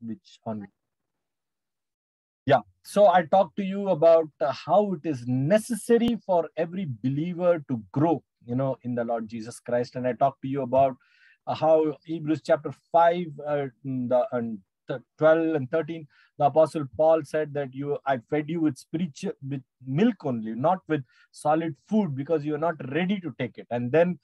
which on yeah. So i talked to you about uh, how it is necessary for every believer to grow you know in the lord jesus christ. And i talked to you about uh, how hebrews chapter 5 uh, the, and 12 and 13 the apostle paul said that you i fed you with spiritual with milk only not with solid food because you are not ready to take it. And then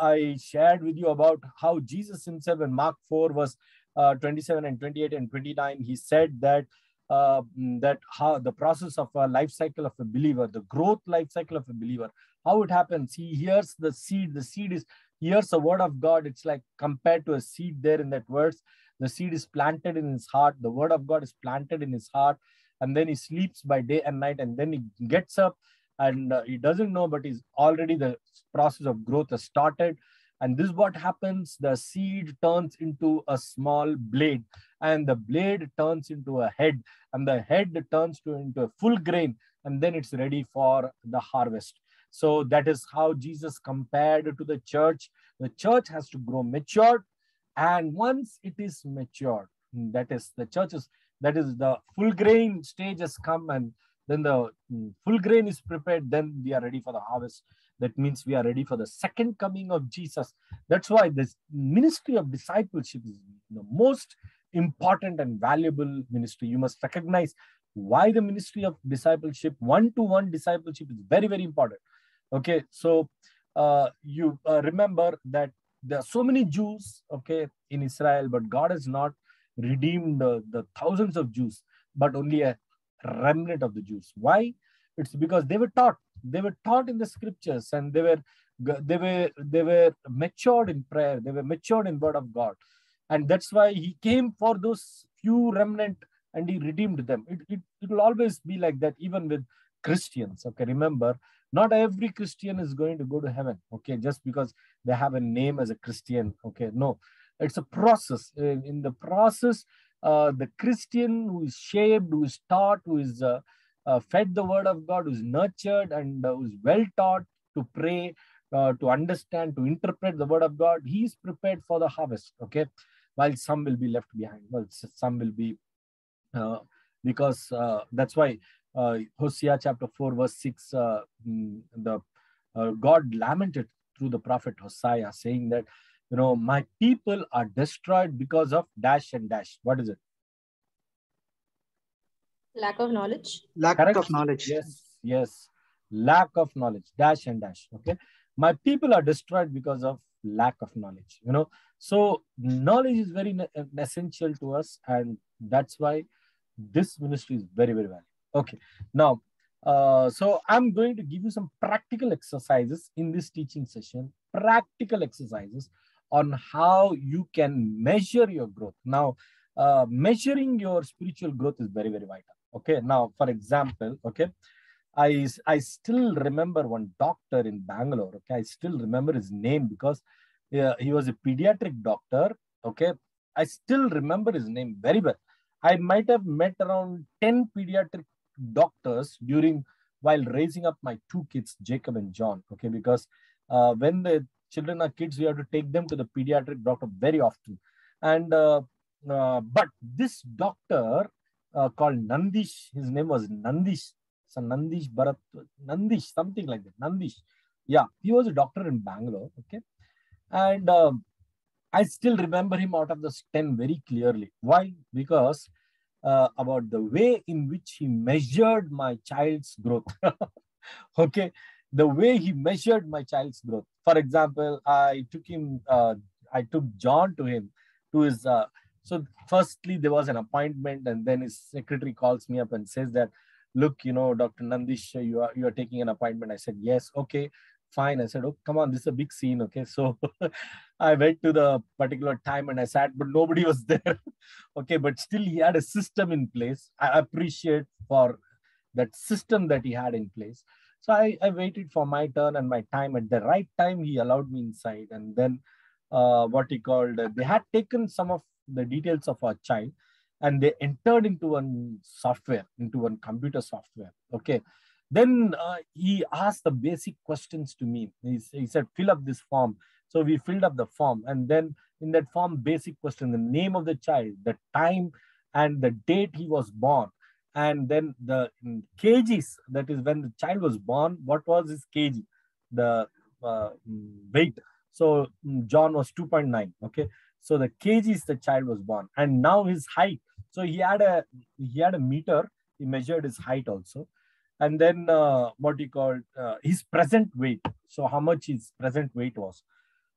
i shared with you about how jesus himself in mark 4 was uh, 27 and 28 and 29 he said that uh, that how the process of a life cycle of a believer the growth life cycle of a believer how it happens. He hears the seed the seed is hears the word of god. It's like compared to a seed there in that verse the seed is planted in his heart. The word of god is planted in his heart and then he sleeps by day and night and then he gets up and uh, he doesn't know but he's already the process of growth has started and this is what happens. The seed turns into a small blade and the blade turns into a head and the head turns to into a full grain and then it's ready for the harvest. So that is how jesus compared to the church. The church has to grow matured and once it is matured that is the churches that is the full grain stage has come and then the mm, full grain is prepared then we are ready for the harvest that means we are ready for the second coming of jesus that's why this ministry of discipleship is the most important and valuable ministry you must recognize why the ministry of discipleship one-to-one discipleship is very very important okay so uh, you uh, remember that there are so many Jews, okay, in Israel, but God has not redeemed the, the thousands of Jews, but only a remnant of the Jews. Why? It's because they were taught. They were taught in the scriptures, and they were they were they were matured in prayer. They were matured in word of God, and that's why He came for those few remnant, and He redeemed them. It it, it will always be like that, even with Christians. Okay, remember not every christian is going to go to heaven okay just because they have a name as a christian okay no it's a process in the process uh, the christian who is shaped who is taught who is uh, uh, fed the word of god who is nurtured and uh, who is well taught to pray uh, to understand to interpret the word of god he is prepared for the harvest okay while some will be left behind well some will be uh, because that's why uh, Hosea chapter 4, verse 6, uh, mm, the uh, God lamented through the prophet Hosea, saying that, you know, my people are destroyed because of dash and dash. What is it? Lack of knowledge. Lack Correct? of knowledge. Yes, yes. Lack of knowledge. Dash and dash. Okay. My people are destroyed because of lack of knowledge. You know, so knowledge is very essential to us, and that's why this ministry is very, very valuable. Okay, now, uh, so I'm going to give you some practical exercises in this teaching session, practical exercises on how you can measure your growth. Now, uh, measuring your spiritual growth is very, very vital. Okay, now, for example, okay, I, I still remember one doctor in Bangalore. Okay, I still remember his name because uh, he was a pediatric doctor. Okay, I still remember his name very well. I might have met around 10 pediatric doctors during while raising up my two kids, Jacob and John. Okay, because uh, when the children are kids, we have to take them to the pediatric doctor very often. And uh, uh, but this doctor uh, called Nandish, his name was Nandish, so Nandish Bharat, Nandish, something like that. Nandish, yeah, he was a doctor in Bangalore. Okay, and um, I still remember him out of the ten very clearly. Why? Because uh, about the way in which he measured my child's growth. okay, the way he measured my child's growth. For example, I took him, uh, I took John to him, to his. So, firstly, there was an appointment, and then his secretary calls me up and says that, look, you know, Dr. Nandish, you are you are taking an appointment. I said yes, okay fine. I said, oh, come on, this is a big scene. Okay. So I went to the particular time and I sat, but nobody was there. okay. But still, he had a system in place. I appreciate for that system that he had in place. So I, I waited for my turn and my time. At the right time, he allowed me inside. And then uh, what he called, they had taken some of the details of our child and they entered into one software, into one computer software. Okay. Then uh, he asked the basic questions to me. He, he said, fill up this form. So we filled up the form. And then in that form basic question the name of the child, the time and the date he was born, and then the kgs, that is when the child was born, what was his kg, the uh, weight. So John was 2.9. Okay. So the kgs the child was born, and now his height. So he had a he had a meter. He measured his height also, and then uh, what he called uh, his present weight. So how much his present weight was.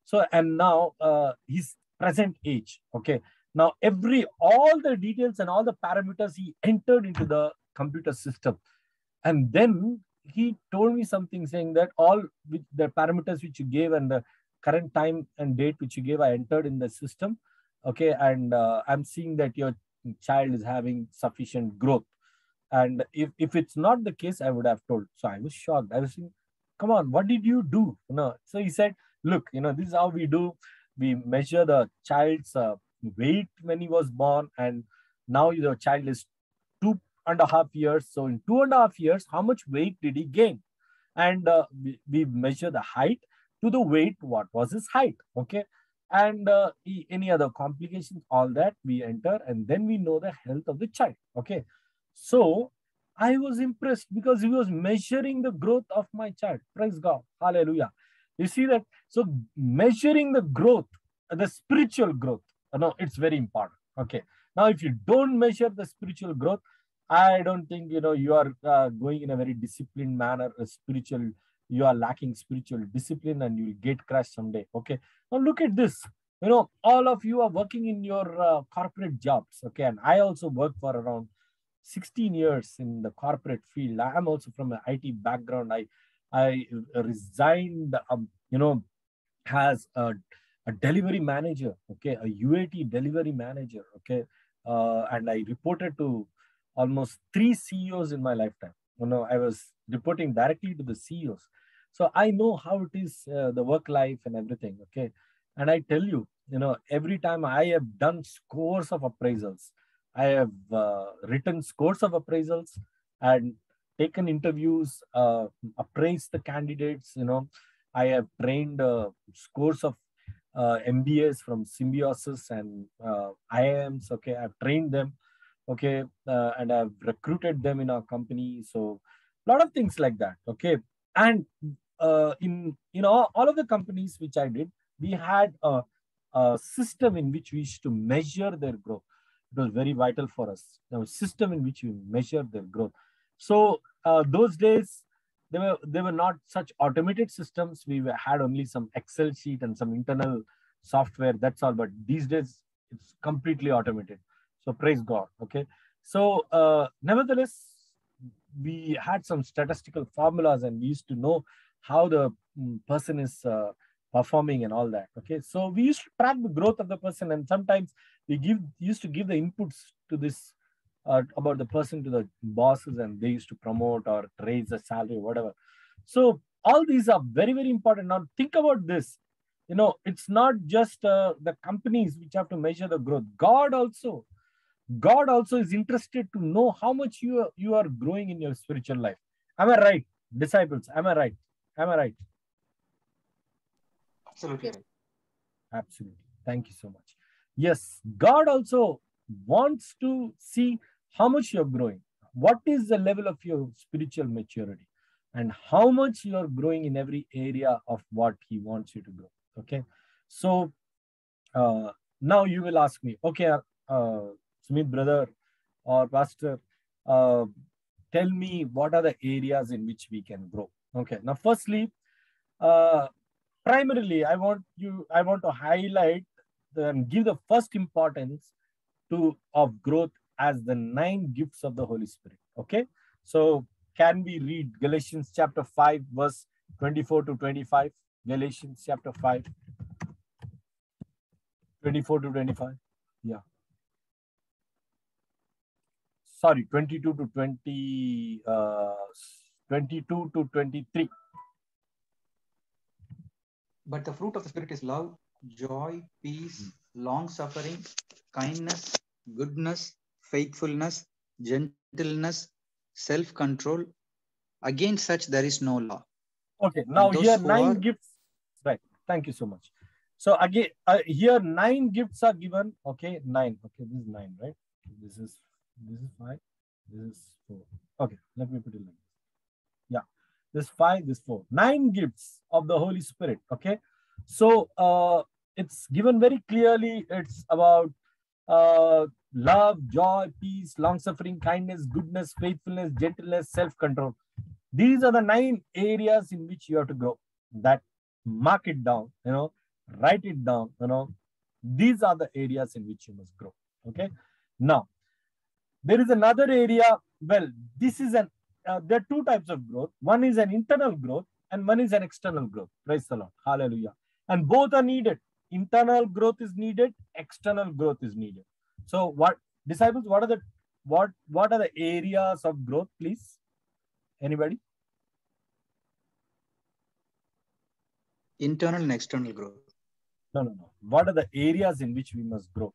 So and now uh, his present age. Okay. Now every all the details and all the parameters he entered into the computer system, and then he told me something saying that all the parameters which you gave and the current time and date which you gave, I entered in the system. Okay, and uh, I'm seeing that your child is having sufficient growth. And if, if it's not the case, I would have told. So I was shocked. I was saying, come on, what did you do? You know, so he said, look, you know, this is how we do. We measure the child's uh, weight when he was born, and now your child is two and a half years. So in two and a half years, how much weight did he gain? And uh, we, we measure the height to the weight, what was his height, okay? And uh, any other complications, all that we enter, and then we know the health of the child, okay? So I was impressed because he was measuring the growth of my child. Praise God. Hallelujah. You see that? So measuring the growth, the spiritual growth, know, it's very important. Okay. Now, if you don't measure the spiritual growth, I don't think you know you are uh, going in a very disciplined manner, a spiritual you are lacking spiritual discipline and you'll get crushed someday. Okay. Now look at this. You know, all of you are working in your uh, corporate jobs. Okay. And I also work for around 16 years in the corporate field. I am also from an IT background. I, I resigned, um, you know, as a, a delivery manager. Okay. A UAT delivery manager. Okay. Uh, and I reported to almost three CEOs in my lifetime. You know, I was reporting directly to the CEOs. So I know how it is, uh, the work life and everything. Okay. And I tell you, you know, every time I have done scores of appraisals, I have uh, written scores of appraisals and taken interviews, uh, appraised the candidates, you know, I have trained uh, scores of uh, MBAs from Symbiosis and uh, IIMs. Okay. I've trained them. Okay. Uh, and I've recruited them in our company. So lot of things like that. Okay. And uh, in you know all of the companies which I did, we had a, a, system in which we used to measure their growth. It was very vital for us. There a system in which we measure their growth. So uh, those days, they were they were not such automated systems. We had only some Excel sheet and some internal software. That's all. But these days, it's completely automated. So praise God. Okay. So uh, nevertheless, we had some statistical formulas and we used to know how the mm, person is uh, performing and all that okay? So we used to track the growth of the person and sometimes we give used to give the inputs to this uh, about the person to the bosses and they used to promote or raise the salary whatever. So all these are very very important. Now think about this. You know it's not just uh, the companies which have to measure the growth. God also god also is interested to know how much you are, you are growing in your spiritual life am i right disciples am i right Am I right? Absolutely. Absolutely. Thank you so much. Yes, God also wants to see how much you're growing. What is the level of your spiritual maturity? And how much you're growing in every area of what He wants you to grow. Okay. So uh, now you will ask me, okay, uh, Sumeet brother or pastor, uh, tell me what are the areas in which we can grow Okay. Now, firstly, uh, primarily, I want you, I want to highlight and give the first importance to of growth as the nine gifts of the Holy Spirit. Okay. So, can we read Galatians chapter 5, verse 24 to 25? Galatians chapter 5, 24 to 25. Yeah. Sorry, 22 to 20. Uh, 22 to 23. But the fruit of the Spirit is love, joy, peace, mm. long suffering, kindness, goodness, faithfulness, gentleness, self control. Against such, there is no law. Okay, now here nine are... gifts. Right. Thank you so much. So again, uh, here nine gifts are given. Okay, nine. Okay, this is nine, right? This is this is five. This is four. Okay, let me put it like this. Yeah, this five, this four. Nine gifts of the Holy Spirit. Okay, so uh, it's given very clearly. It's about uh, love, joy, peace, long suffering, kindness, goodness, faithfulness, gentleness, self control. These are the nine areas in which you have to grow. That mark it down. You know write it down you know these are the areas in which you must grow okay now there is another area well this is an uh, there are two types of growth. One is an internal growth and one is an external growth. Praise the lord. Hallelujah. And both are needed. Internal growth is needed external growth is needed. So what disciples what are the what what are the areas of growth please? Anybody? Internal and external growth. No, no, no. What are the areas in which we must grow?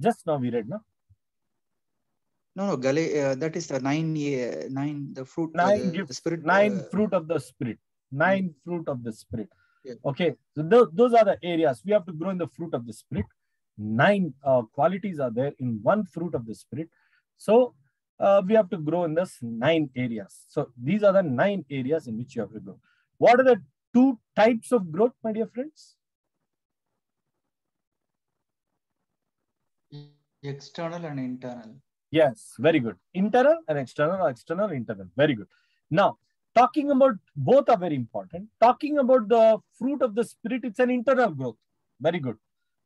Just now we read, no? No, no, Gale, uh, that is the nine, uh, nine, the fruit, nine uh, the, gifts, the spirit, nine uh, fruit of the spirit, nine fruit of the spirit. Yeah. Okay, so th- those are the areas we have to grow in the fruit of the spirit. Nine uh, qualities are there in one fruit of the spirit. So uh, we have to grow in this nine areas. So these are the nine areas in which you have to grow. What are the two types of growth, my dear friends? External and internal. Yes, very good. Internal and external external, internal. Very good. Now, talking about both are very important. Talking about the fruit of the spirit, it's an internal growth. Very good.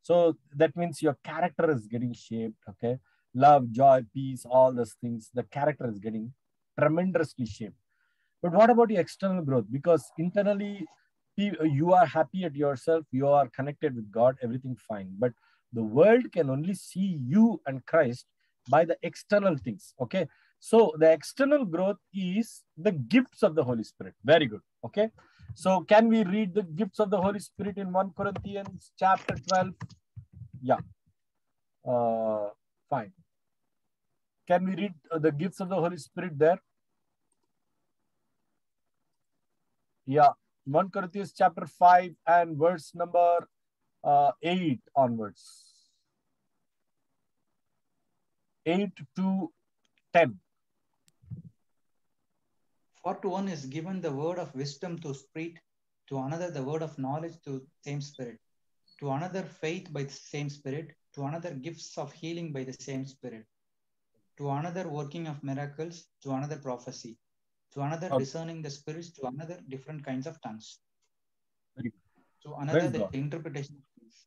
So that means your character is getting shaped. Okay. Love, joy, peace, all those things. The character is getting tremendously shaped. But what about your external growth? Because internally, you are happy at yourself, you are connected with God, everything fine. But the world can only see you and Christ by the external things. Okay. So the external growth is the gifts of the Holy Spirit. Very good. Okay. So can we read the gifts of the Holy Spirit in 1 Corinthians chapter 12? Yeah. Uh, fine. Can we read the gifts of the Holy Spirit there? Yeah. 1 Corinthians chapter 5 and verse number uh, 8 onwards. 8 to 10. For to one is given the word of wisdom to spirit, to another the word of knowledge to same spirit, to another faith by the same spirit, to another gifts of healing by the same spirit, to another working of miracles, to another prophecy, to another Okay. discerning the spirits, to another different kinds of tongues, to another the interpretation of tongues.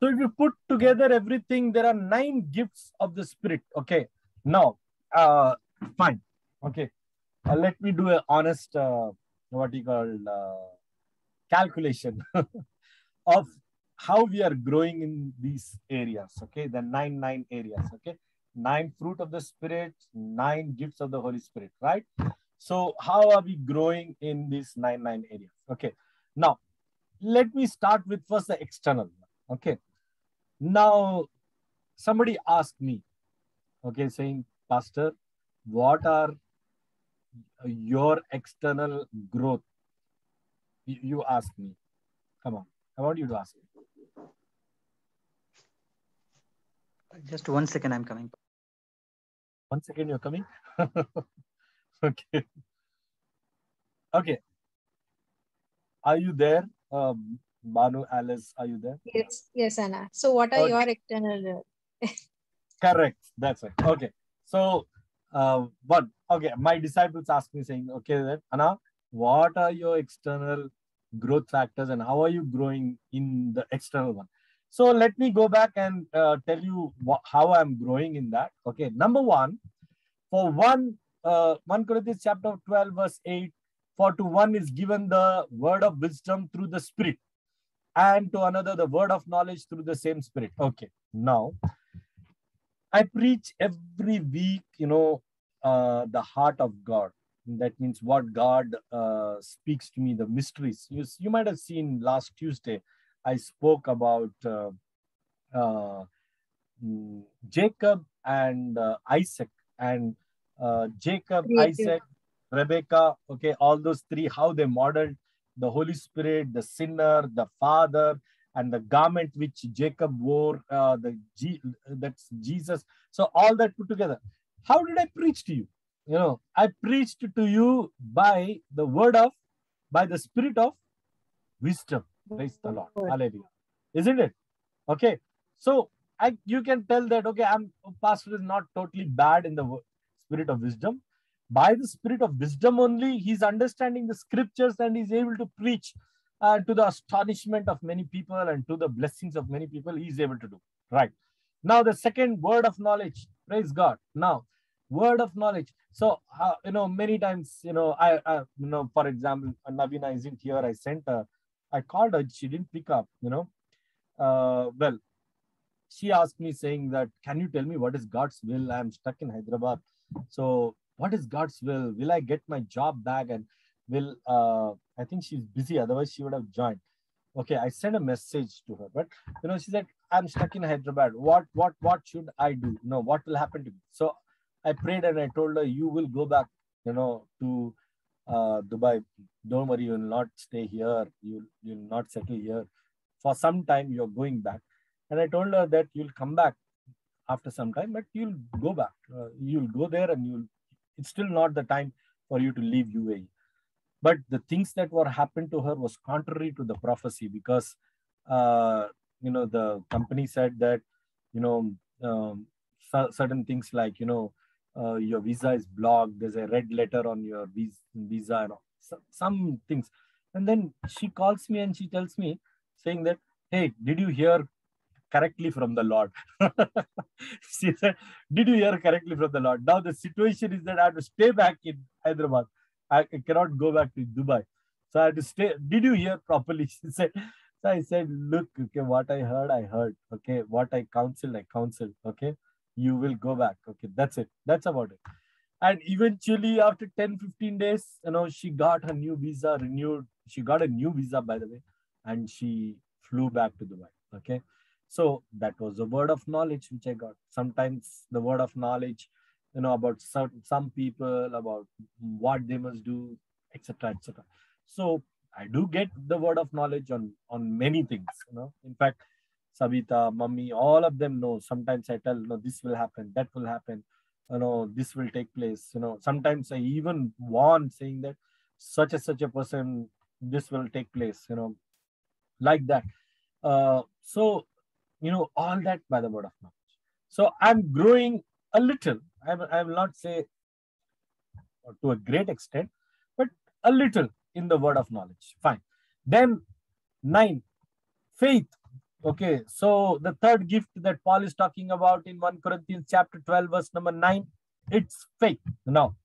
So if you put together everything, there are nine gifts of the Spirit. Okay. Now, uh, fine. Okay. Uh, let me do an honest, uh, what you call, uh, calculation of how we are growing in these areas. Okay. The nine, nine areas. Okay. Nine fruit of the Spirit, nine gifts of the Holy Spirit, right? So how are we growing in these nine, nine areas? Okay. Now, let me start with first the external. Okay. Now, somebody asked me, okay, saying, Pastor, what are your external growth? You, ask me. Come on. I want you to ask me. Just one second, I'm coming. One second, you're coming. okay. Okay. Are you there? Um, Banu, Alice, are you there? Yes, yes, Anna. So what are Okay. your external? Correct. That's right. Okay. So, uh, what? Okay. My disciples asked me saying, okay, then, Anna, what are your external growth factors and how are you growing in the external one? So let me go back and uh, tell you how I'm growing in that. Okay. Number one, for one, uh, 1 Corinthians chapter 12, verse 8, for to one is given the word of wisdom through the spirit and to another the word of knowledge through the same spirit. Okay. Now, I preach every week, you know, uh, the heart of God. That means what God uh, speaks to me, the mysteries. You, you might have seen last Tuesday, I spoke about uh, uh, Jacob and uh, Isaac and uh, Jacob, Creative. Isaac, Rebecca, okay, all those three, how they modeled the Holy Spirit, the sinner, the father, and the garment which Jacob wore, uh, the G, that's Jesus. So all that put together. How did I preach to you? You know, I preached to you by the word of, by the spirit of wisdom. Praise the Lord. Hallelujah. Isn't it? Okay. So I you can tell that okay, I'm pastor is not totally bad in the spirit of wisdom. By the spirit of wisdom only, he's understanding the scriptures and he's able to preach uh, to the astonishment of many people and to the blessings of many people. He's able to do right. Now the second word of knowledge. Praise God. Now word of knowledge. So uh, you know many times you know I, I you know for example Navina isn't here. I sent her. I called her. She didn't pick up. You know. Uh, well, she asked me saying that can you tell me what is god's will i'm stuck in hyderabad so what is god's will? Will i get my job back? And will uh, i think she's busy otherwise she would have joined. Okay i sent a message to her but you know she said i'm stuck in hyderabad. What what what should i do? No what will happen to me? So i prayed and i told her you will go back you know to uh, dubai. Don't worry you will not stay here. You you'll not settle here. For some time you're going back. And I told her that you'll come back after some time, but you'll go back. Uh, you'll go there and you'll, it's still not the time for you to leave UAE. But the things that were happened to her was contrary to the prophecy because, uh, you know, the company said that, you know, um, cer- certain things like, you know, uh, your visa is blocked. There's a red letter on your visa and all, so- some things. And then she calls me and she tells me, saying that, hey, did you hear correctly from the Lord. she said, Did you hear correctly from the Lord? Now the situation is that I have to stay back in Hyderabad. I cannot go back to Dubai. So I had to stay. Did you hear properly? She said, so I said, Look, okay, what I heard, I heard. Okay, what I counseled, I counseled. Okay, you will go back. Okay, that's it. That's about it. And eventually, after 10, 15 days, you know, she got her new visa renewed. She got a new visa, by the way, and she flew back to Dubai. Okay. So that was the word of knowledge which I got. Sometimes the word of knowledge, you know, about some, some people, about what they must do, etc., etc. So I do get the word of knowledge on on many things. You know, in fact, Sabita, Mummy, all of them know. Sometimes I tell, you know, this will happen, that will happen. You know, this will take place. You know, sometimes I even warn, saying that such and such a person, this will take place. You know, like that. Uh, so you know all that by the word of knowledge. So i'm growing a little. I will, I will not say to a great extent but a little in the word of knowledge. Fine. Then nine faith. Okay so the third gift that paul is talking about in 1 corinthians chapter 12 verse number 9 it's faith. Now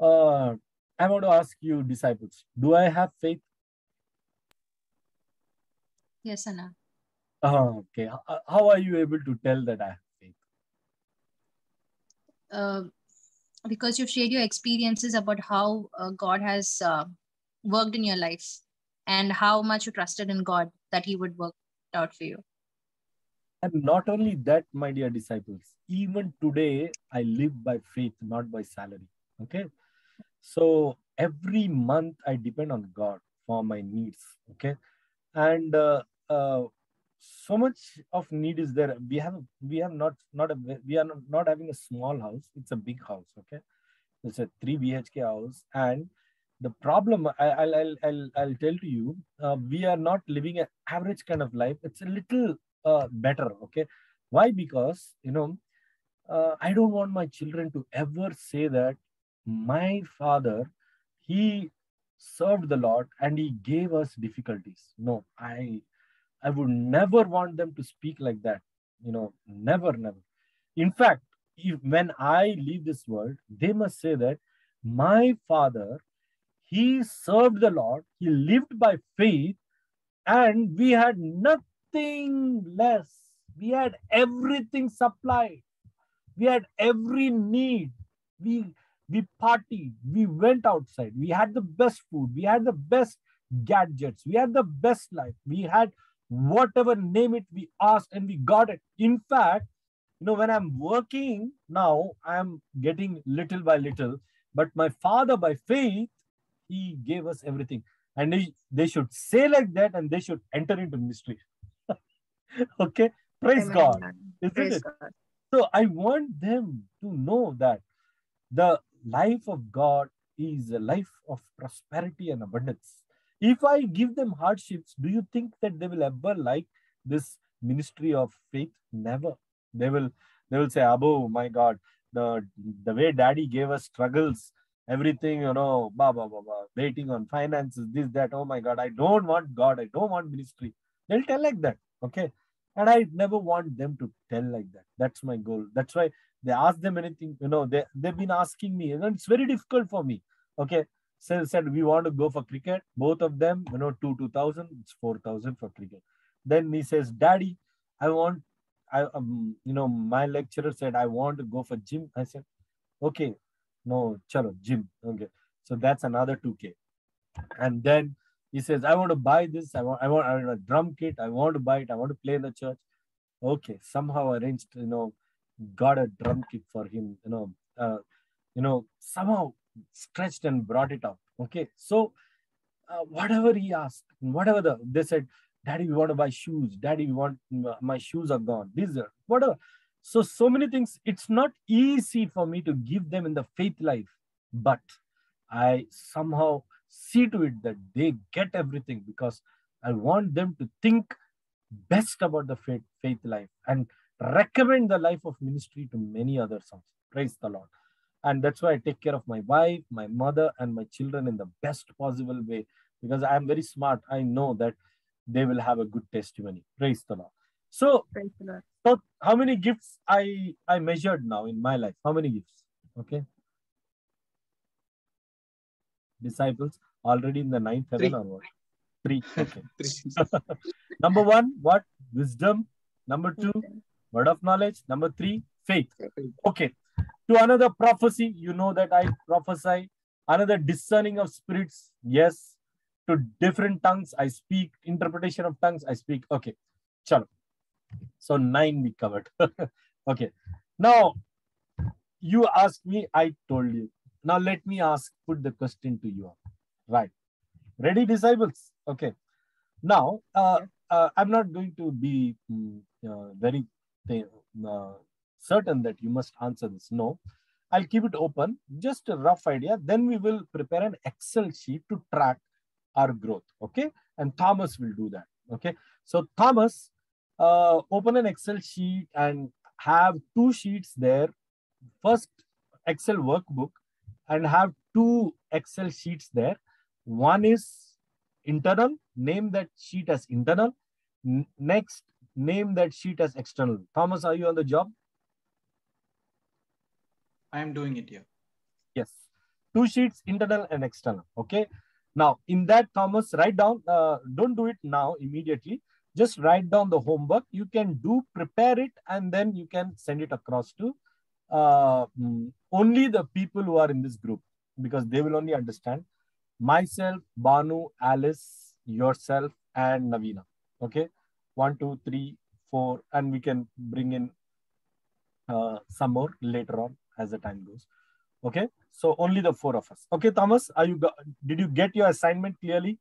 uh i want to ask you disciples do i have faith? Yes, Anna. Oh, okay how are you able to tell that i have faith Uh, because you've shared your experiences about how uh, God has uh, worked in your life and how much you trusted in God that He would work out for you. And not only that, my dear disciples, even today I live by faith, not by salary. Okay. So every month I depend on God for my needs. Okay. And uh, uh, so much of need is there. We have we have not not a we are not, having a small house. It's a big house. Okay. It's a three BHK house. And the problem I, I'll, I'll I'll I'll tell to you, uh, we are not living an average kind of life. It's a little uh, better. Okay. Why? Because you know, uh, I don't want my children to ever say that my father, he served the Lord and he gave us difficulties. No, I I would never want them to speak like that. You know, never, never. In fact, if, when I leave this world, they must say that my father, he served the Lord, he lived by faith, and we had nothing less. We had everything supplied. We had every need. We we partied. We went outside. We had the best food. We had the best gadgets. We had the best life. We had whatever name it we asked and we got it. In fact, you know, when I'm working now, I'm getting little by little, but my father by faith, he gave us everything. And he, they should say like that and they should enter into mystery okay. Praise Amen. God. Isn't Praise it? God. So I want them to know that the life of God is a life of prosperity and abundance. If I give them hardships, do you think that they will ever like this ministry of faith? Never. They will they will say, Abu, my God, the the way daddy gave us struggles, everything, you know, blah blah blah blah, waiting on finances, this, that. Oh my God, I don't want God, I don't want ministry. They'll tell like that. Okay. And I never want them to tell like that. That's my goal. That's why they ask them anything, you know, they, they've been asking me, and it's very difficult for me. Okay. So said we want to go for cricket. Both of them, you know, two two thousand, it's four thousand for cricket. Then he says, Daddy, I want I um, you know, my lecturer said I want to go for gym. I said, okay, no, chalo, gym. Okay. So that's another 2K. And then he says, I want to buy this. I want, I want, I want a drum kit. I want to buy it. I want to play in the church. Okay. Somehow arranged, you know, got a drum kit for him, you know, uh, you know, somehow stretched and brought it out. Okay. So uh, whatever he asked, whatever the, they said, Daddy, we want to buy shoes. Daddy, we want my shoes are gone. These are whatever. So, so many things. It's not easy for me to give them in the faith life, but I somehow see to it that they get everything because I want them to think best about the faith, faith life and recommend the life of ministry to many others also. Praise the Lord. And that's why I take care of my wife, my mother, and my children in the best possible way because I am very smart. I know that they will have a good testimony. Praise the Lord. So, Praise the Lord. so how many gifts I I measured now in my life? How many gifts? Okay. Disciples already in the ninth heaven Three. or what? Three. Okay. Three. Number one, what? Wisdom. Number two, word of knowledge. Number three, faith. Okay. To another prophecy, you know that I prophesy. Another discerning of spirits, yes. To different tongues, I speak. Interpretation of tongues, I speak. Okay. Chalo. So nine we covered. okay. Now, you asked me, I told you. Now let me ask, put the question to you. Right. Ready, disciples? Okay. Now, uh, uh, I'm not going to be mm, uh, very uh, certain that you must answer this. No, I'll keep it open, just a rough idea. Then we will prepare an Excel sheet to track our growth. Okay. And Thomas will do that. Okay. So, Thomas, uh, open an Excel sheet and have two sheets there. First, Excel workbook, and have two Excel sheets there. One is internal, name that sheet as internal. N- next, name that sheet as external. Thomas, are you on the job? I am doing it here. Yes. Two sheets, internal and external. Okay. Now, in that, Thomas, write down, uh, don't do it now immediately. Just write down the homework. You can do, prepare it, and then you can send it across to uh, mm, only the people who are in this group because they will only understand myself, Banu, Alice, yourself, and Navina. Okay. One, two, three, four, and we can bring in uh, some more later on as the time goes. Okay. So only the four of us. Okay, Thomas, are you did you get your assignment clearly?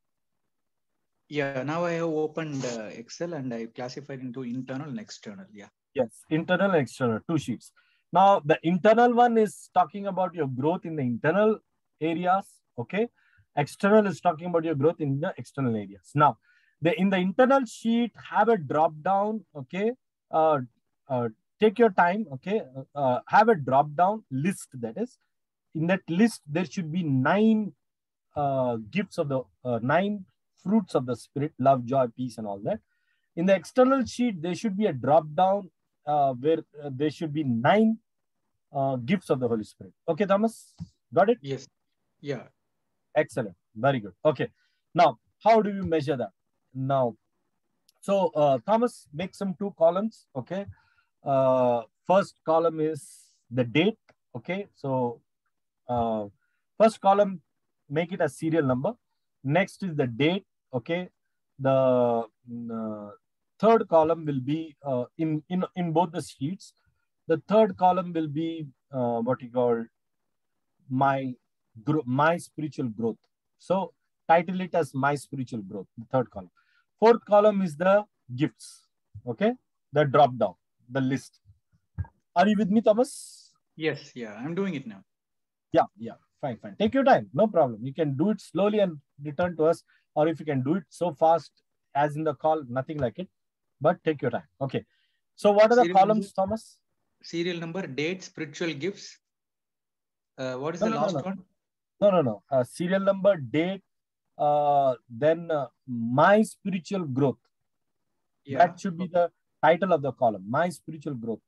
Yeah, now I have opened uh, Excel and I classified into internal and external. Yeah. Yes, internal and external, two sheets. Now, the internal one is talking about your growth in the internal areas. Okay. External is talking about your growth in the external areas. Now, the in the internal sheet, have a drop down. Okay. Uh, uh, take your time. Okay. Uh, have a drop down list. That is, in that list, there should be nine uh, gifts of the uh, nine fruits of the spirit love, joy, peace, and all that. In the external sheet, there should be a drop down uh, where uh, there should be nine uh, gifts of the Holy Spirit. Okay, Thomas, got it? Yes. Yeah. Excellent. Very good. Okay. Now, how do you measure that? Now, so uh, Thomas, make some two columns. Okay. Uh, first column is the date. Okay. So, uh, first column, make it a serial number. Next is the date. Okay. The uh, third column will be uh, in in in both the sheets. the third column will be uh, what you call my my spiritual growth. So title it as my spiritual growth, the third column. Fourth column is the gifts. Okay, the drop down, the list. Are you with me, Thomas? Yes, yeah, I'm doing it now. Yeah, yeah, fine, fine. Take your time, no problem. You can do it slowly and return to us, or if you can do it so fast as in the call, nothing like it. But take your time. Okay. So what are the Serial columns, number? Thomas? Serial number, date, spiritual gifts. Uh, what is No, the no, last no. one? No, no, no. Uh, serial number, date, uh, then uh, my spiritual growth. Yeah. That should be the title of the column. My spiritual growth.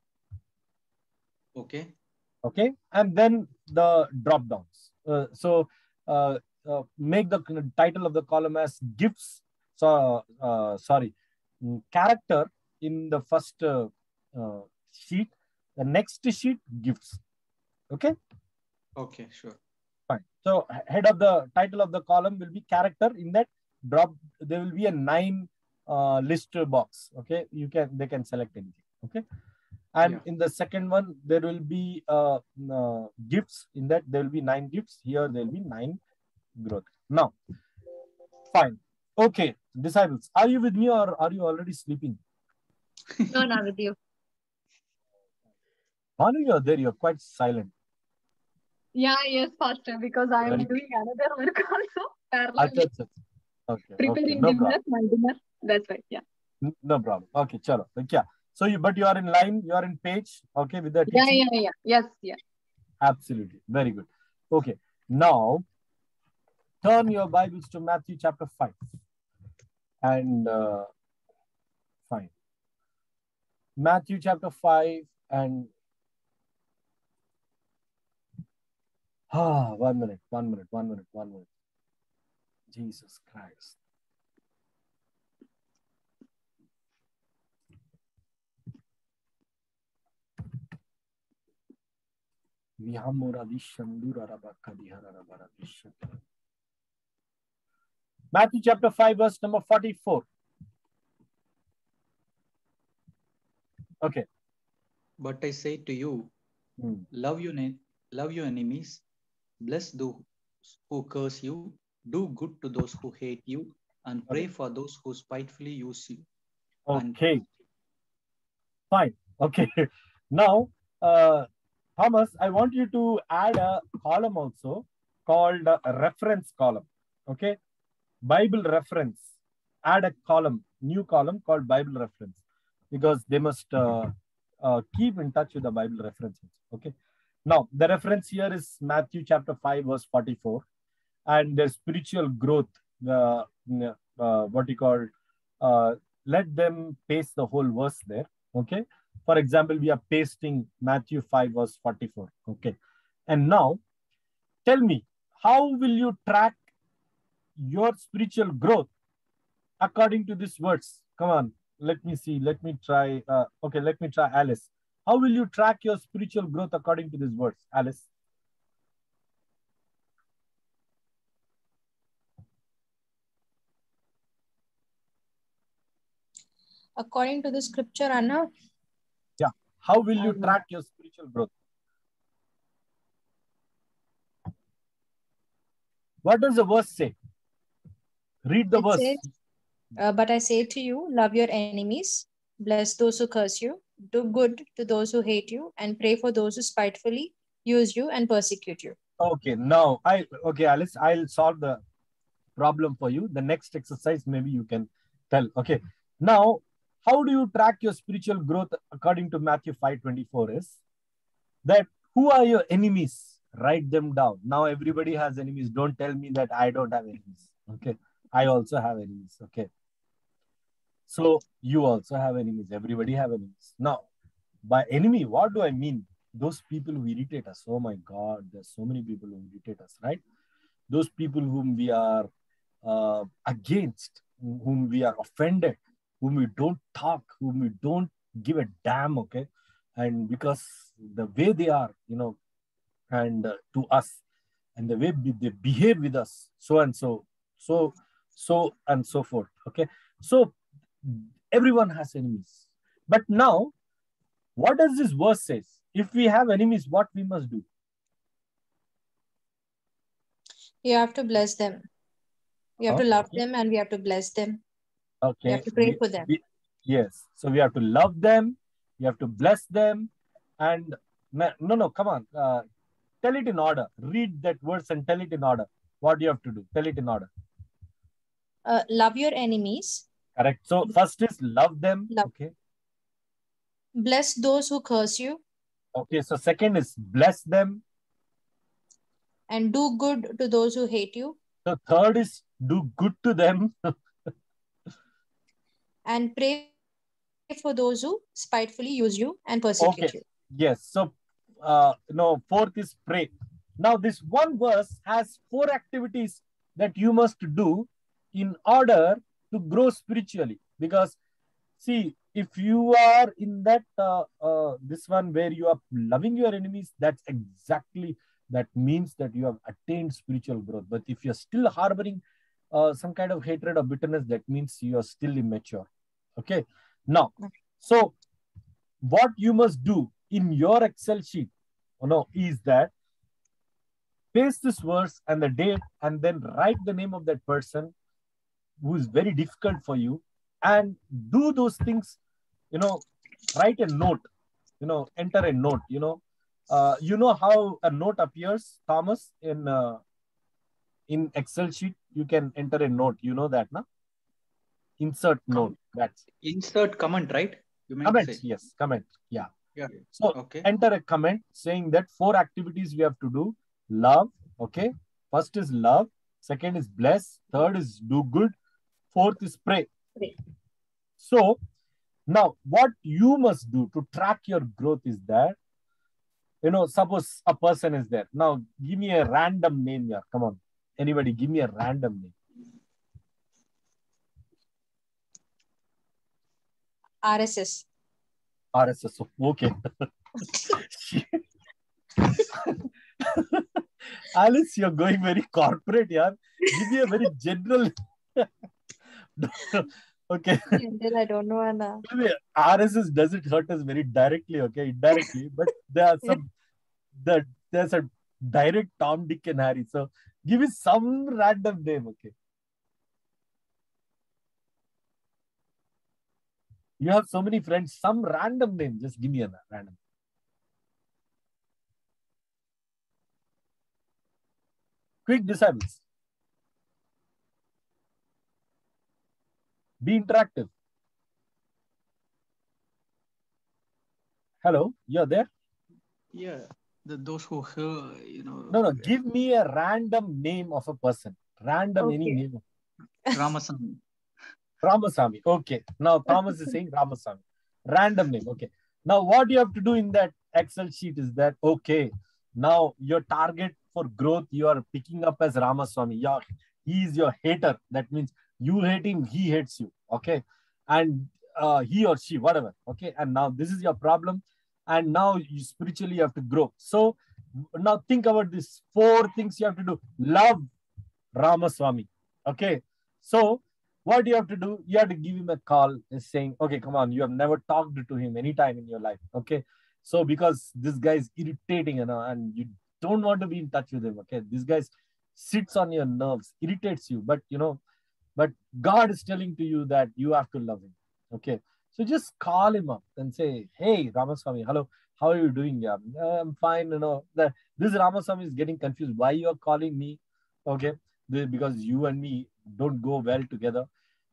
Okay. Okay, and then the drop downs. Uh, so uh, uh, make the title of the column as gifts. So uh, sorry, mm, character in the first uh, uh, sheet. The next sheet gifts. Okay. Okay, sure. Fine. So head of the title of the column will be character. In that drop, there will be a nine uh, list box. Okay, you can they can select anything. Okay, and Yeah. in the second one there will be uh, uh, gifts. In that there will be nine gifts. Here there will be nine growth. Now, fine. Okay, disciples, are you with me or are you already sleeping? No, not with you. Manu, you're there. You're quite silent. Yeah, yes, Pastor, because I am Very- doing another work also. parallel. Okay, okay, preparing no dinner, problem. my dinner. That's right. Yeah. No problem. Okay, chalo. Yeah. So you, but you are in line. You are in page. Okay, with the Yeah, yeah, yeah. Yes, yeah. Absolutely. Very good. Okay. Now, turn your Bibles to Matthew chapter 5. And uh, fine. Matthew chapter 5 and ah, one minute, one minute, one minute, one minute. Jesus Christ. Matthew chapter 5, verse number 44. Okay. But I say to you, Hmm. love your love your enemies, bless those who curse you, do good to those who hate you, and pray for those who spitefully use you. And- Okay. Fine. Okay. Now, uh, Thomas, I want you to add a column also called a reference column. Okay. Bible reference. Add a column, new column called Bible reference because they must uh, uh, keep in touch with the Bible references. Okay. Now, the reference here is Matthew chapter 5, verse 44. And the spiritual growth, the uh, what you call, uh, let them paste the whole verse there. Okay. For example, we are pasting Matthew 5, verse 44. Okay. And now, tell me, how will you track your spiritual growth according to these words? Come on, let me see. Let me try. Uh, okay, let me try Alice. How will you track your spiritual growth according to these words, Alice? According to the scripture, Anna, How will you track your spiritual growth? What does the verse say? Read the It verse. says- uh, but I say to you, love your enemies, bless those who curse you, do good to those who hate you, and pray for those who spitefully use you and persecute you. Okay, now I okay, Alice, I'll solve the problem for you. The next exercise, maybe you can tell. Okay, now how do you track your spiritual growth according to Matthew 5 24 is that who are your enemies? Write them down. Now everybody has enemies. Don't tell me that I don't have enemies. Okay, I also have enemies. Okay, so you also have enemies. Everybody have enemies. Now, by enemy, what do I mean? those people who irritate us. Oh my God, there's so many people who irritate us, right? Those people whom we are uh, against, whom we are offended, whom we don't talk, whom we don't give a damn, okay? And because the way they are, you know, and uh, to us, and the way they behave with us, so and so, so, so and so forth, okay? So everyone has enemies. But now what does this verse says? If we have enemies, what we must do? You have to bless them. You have to love okay. them and we have to bless them. Okay. We have to pray we- for them. we- yes. So we have to love them. We have to bless them. And no, no, come on. Uh, tell it in order. Read that verse and tell it in order. What do you have to do? Tell it in order. Uh, love your enemies. Correct. So first is love them. Love. Okay. Bless those who curse you Okay. So second is bless them. and do good to those who hate you The third is do good to them. and pray for those who spitefully use you and persecute Okay. you. yes. So uh, no. Fourth is pray. Now this one verse has four activities that you must do in order to grow spiritually. Because see, if you are in that uh, uh, this one where you are loving your enemies, that's exactly that means that you have attained spiritual growth. But if you're still harboring uh, some kind of hatred or bitterness, that means you are still immature. Okay. Now, so what you must do in your Excel sheet, you know, is that paste this verse and the date, and then write the name of that person who is very difficult for you, and do those things. You know, write a note. You know, enter a note. You know, uh, you know how a note appears, Thomas, in uh, in Excel sheet. You can enter a note. You know that, no? Insert note. That's Insert comment, right? You meant comment. say. Yes, comment. Yeah. Yeah. So Okay. enter a comment saying that four activities we have to do love okay first is love second is bless third is do good fourth is pray Pray. so now what you must do to track your growth is that you know suppose a person is there now give me a random name here come on anybody give me a random name RSS. rss okay alice you're going very corporate yeah give me a very general okay Then I don't know. Anna. RSS doesn't hurt us very directly, okay, indirectly, but there are some that there's a direct Tom, Dick, and Harry. So give me some random name, okay. You have so many friends, some random name. Just give me a random. Quick disciples. Be interactive. Hello, you're there? Yeah. The, those who hear, you know. No, no. Give me a random name of a person. Random any name. Ramasamy. Ramasamy. Okay. Now Thomas is saying Ramasamy. Random name. Okay. Now what you have to do in that Excel sheet is that okay. Now your target for growth you are picking up as Ramaswamy. Yeah, he is your hater. That means you hate him, he hates you. Okay. And uh, he or she, whatever. Okay. And now this is your problem. And now you spiritually have to grow. So now think about this four things you have to do. Love Ramaswamy. Okay. So what do you have to do? You have to give him a call and saying, okay, come on, you have never talked to him anytime in your life. Okay. So because this guy is irritating, you know, and you don't want to be in touch with him. Okay. This guy sits on your nerves, irritates you, but you know, but God is telling to you that you have to love him. Okay. So just call him up and say, Hey, Ramaswamy, hello, how are you doing? Yeah, "Uh, I'm fine. You know, the, this Ramaswamy is getting confused. Why you are calling me? Okay. Because you and me don't go well together.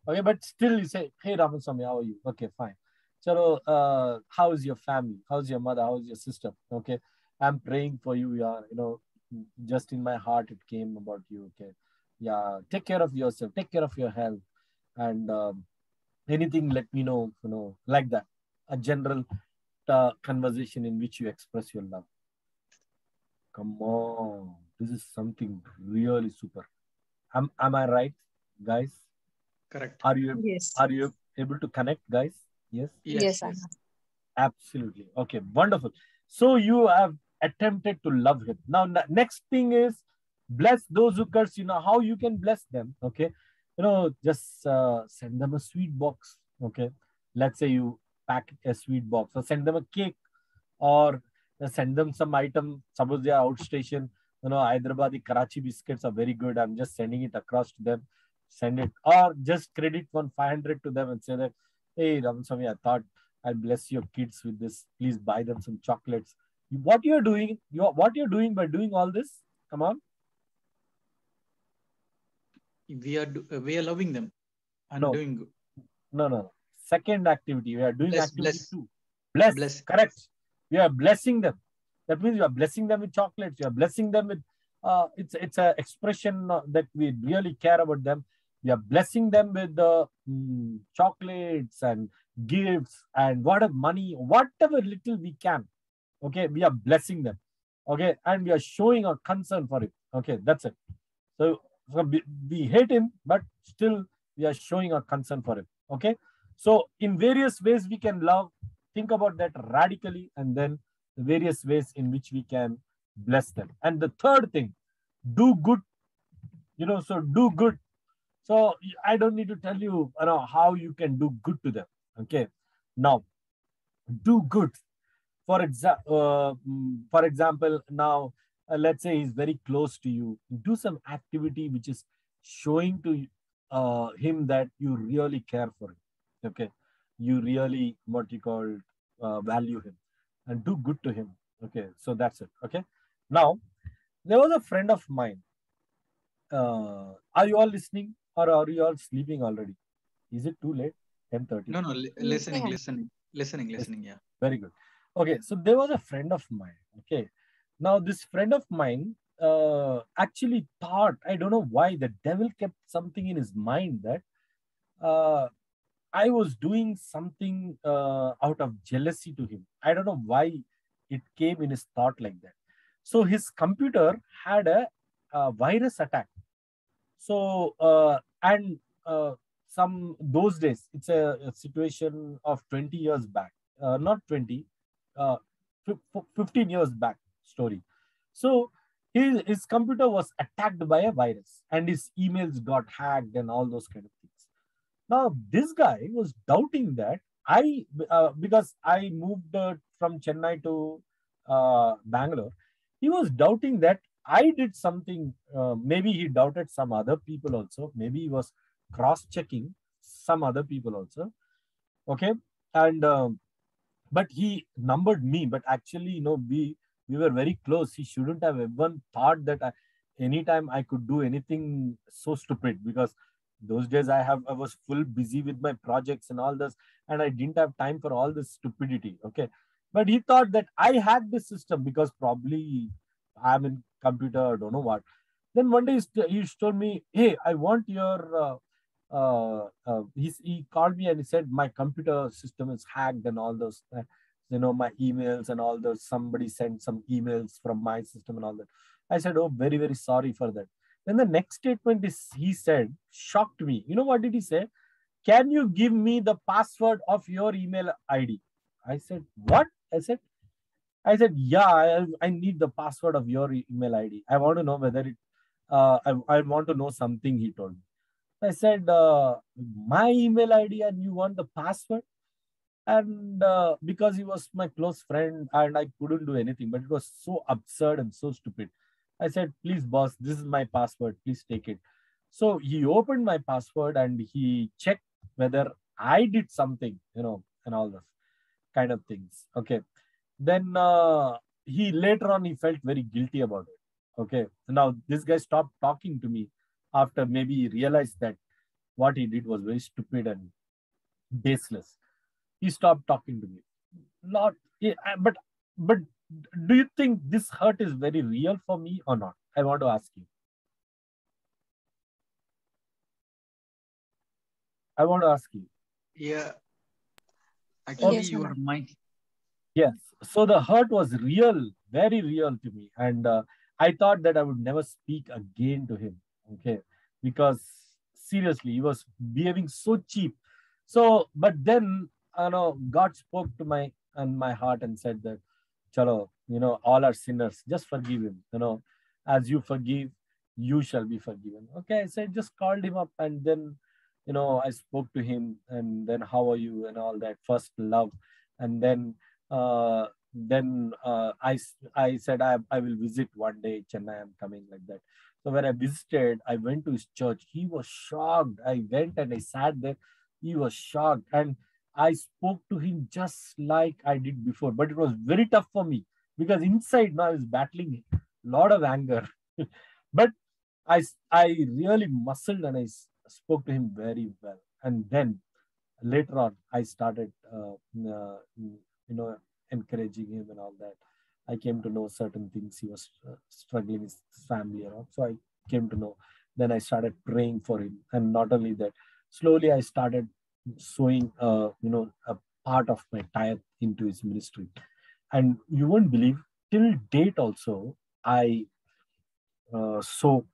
Okay, but still you say, Hey Ramaswamy, how are you? Okay, fine. So uh, how is your family? How's your mother? How's your sister? Okay. I'm praying for you. Yeah, you know, just in my heart it came about you. Okay. Yeah, take care of yourself, take care of your health. And um, anything, let me know, you know, like that. A general uh, conversation in which you express your love. Come on. This is something really super. Am, am I right, guys? Correct. Are you Yes. are you able to connect, guys? Yes, Yes, Anna. absolutely. Okay, wonderful. So you have attempted to love him. Now, n- next thing is bless those who curse. You know how you can bless them. Okay, you know just uh, send them a sweet box. Okay, let's say you pack a sweet box or send them a cake or send them some item. Suppose they are outstation, you know, Hyderabadi Karachi biscuits are very good. I'm just sending it across to them. Send it or just credit one 500 to them and say that, hey, Ramaswamy, I thought I'll bless your kids with this. Please buy them some chocolates. What you're doing, you what you're doing by doing all this? Come on. We are do- we are loving them and No. doing good. No, no, no. Second activity. We are doing Bless, activity bless. two. Bless. Bless. Correct. We are blessing them. That means you are blessing them with chocolates. You are blessing them with. Uh, it's it's an expression uh, that we really care about them. We are blessing them with the mm, chocolates and gifts and whatever money, whatever little we can. Okay, we are blessing them. Okay, and we are showing our concern for it. Okay, that's it. So, so we, we hate him, but still we are showing our concern for him. Okay, so in various ways we can love. Think about that radically, and then the various ways in which we can bless them. And the third thing, do good. You know, so do good. So I don't need to tell you, you know, how you can do good to them. Okay, now do good. For example, uh, mm, for example, now uh, let's say he's very close to you. Do some activity which is showing to uh, him that you really care for him. Okay, you really what you call uh, value him and do good to him. Okay, so that's it. Okay, now there was a friend of mine. Uh, are you all listening or are you all sleeping already? Is it too late? 10:30. No, no, li- listening, Yeah. listening, listening, listening. Yeah. Very good. Okay, so there was a friend of mine. Okay, now this friend of mine uh, actually thought I don't know why the devil kept something in his mind that uh, I was doing something uh, out of jealousy to him. I don't know why it came in his thought like that. So his computer had a, a virus attack. So uh, and uh, some those days it's a, a situation of 20 years back, uh, not 20, uh, fif- fif- 15 years back story. So his, his computer was attacked by a virus and his emails got hacked and all those kind of things. Now, this guy was doubting that I, uh, because I moved uh, from Chennai to uh, Bangalore, he was doubting that I did something. Uh, maybe he doubted some other people also. Maybe he was cross checking some other people also. Okay. And, um, but he numbered me, but actually, you know, we, we were very close. He shouldn't have even thought that I, anytime I could do anything so stupid because those days I have I was full busy with my projects and all this, and I didn't have time for all this stupidity. Okay, but he thought that I had the system because probably I'm in computer, I don't know what. Then one day he told me, "Hey, I want your." Uh, uh, uh, he, he called me and he said my computer system is hacked and all those uh, you know my emails and all those somebody sent some emails from my system and all that. I said oh very very sorry for that. Then the next statement is he said shocked me. You know what did he say? Can you give me the password of your email id i said what? I said i said yeah i, I need the password of your email id i want to know whether it uh, I, I want to know something he told me. I said uh, my email id and you want the password? And uh, because he was my close friend and i couldn't do anything but it was so absurd and so stupid. I said please boss this is my password. Please take it. So he opened my password and he checked whether i did something you know and all those kind of things. Okay then uh, he later on he felt very guilty about it. Okay. So now this guy stopped talking to me after maybe he realized that what he did was very stupid and baseless. He stopped talking to me. Not but but do you think this hurt is very real for me or not? I want to ask you. I want to ask you. Yeah. Actually, Yes, your mind. Yes. So the hurt was real very real to me. And uh, i thought that i would never speak again to him. Okay. Because seriously he was behaving so cheap. So but then you know god spoke to my and my heart and said that chalo you know all are sinners. Just forgive him. You know as you forgive you shall be forgiven. Okay. So i just called him up and then you know, I spoke to him and then how are you? And all that first love. And then, uh, then uh, I, I said, I, I will visit one day Chennai, I'm coming like that. So when I visited, I went to his church. He was shocked. I went and I sat there. He was shocked. And I spoke to him just like I did before, but it was very tough for me because inside now I was battling a lot of anger. but I, I really muscled and I spoke to him very well. And then later on, I started, uh, uh, you know, encouraging him and all that. I came to know certain things he was uh, struggling with his family around. So I came to know. Then I started praying for him, and not only that, slowly I started sowing, uh, you know, a part of my tithe into his ministry. And you won't believe, till date also, I uh, sow,